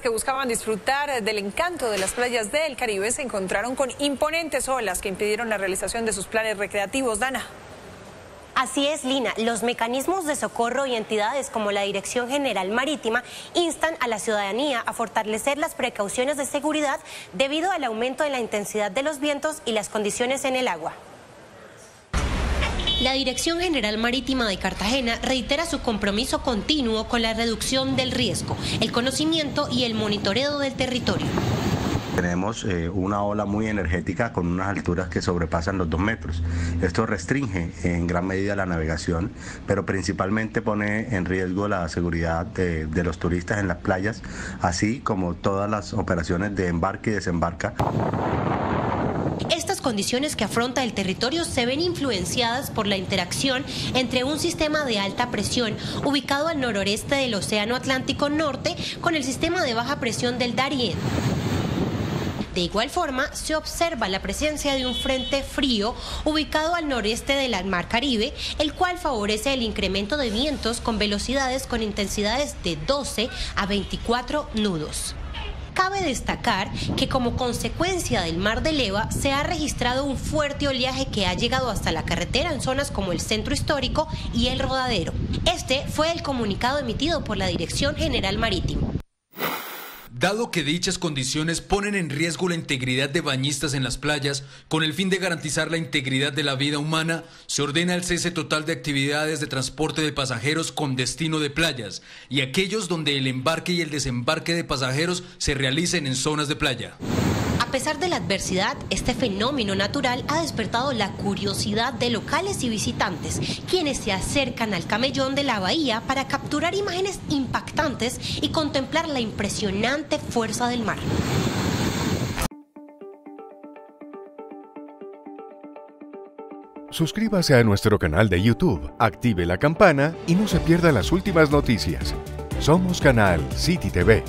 que buscaban disfrutar del encanto de las playas del Caribe se encontraron con imponentes olas que impidieron la realización de sus planes recreativos. Dana. Así es, Lina. Los mecanismos de socorro y entidades como la Dirección General Marítima instan a la ciudadanía a fortalecer las precauciones de seguridad debido al aumento en la intensidad de los vientos y las condiciones en el agua. La Dirección General Marítima de Cartagena reitera su compromiso continuo con la reducción del riesgo, el conocimiento y el monitoreo del territorio. Tenemos eh, una ola muy energética con unas alturas que sobrepasan los dos metros. Esto restringe en gran medida la navegación, pero principalmente pone en riesgo la seguridad de, de los turistas en las playas, así como todas las operaciones de embarque y desembarca. Estas condiciones que afronta el territorio se ven influenciadas por la interacción entre un sistema de alta presión ubicado al noroeste del Océano Atlántico Norte con el sistema de baja presión del Darién. De igual forma, se observa la presencia de un frente frío ubicado al noreste del Mar Caribe, el cual favorece el incremento de vientos con velocidades con intensidades de 12 a 24 nudos. Cabe destacar que como consecuencia del mar de leva se ha registrado un fuerte oleaje que ha llegado hasta la carretera en zonas como el centro histórico y el rodadero. Este fue el comunicado emitido por la Dirección General Marítima. Dado que dichas condiciones ponen en riesgo la integridad de bañistas en las playas, con el fin de garantizar la integridad de la vida humana, se ordena el cese total de actividades de transporte de pasajeros con destino de playas y aquellos donde el embarque y el desembarque de pasajeros se realicen en zonas de playa. A pesar de la adversidad, este fenómeno natural ha despertado la curiosidad de locales y visitantes, quienes se acercan al camellón de la bahía para capturar imágenes impactantes y contemplar la impresionante fuerza del mar. Suscríbase a nuestro canal de YouTube, active la campana y no se pierda las últimas noticias. Somos Canal City TV.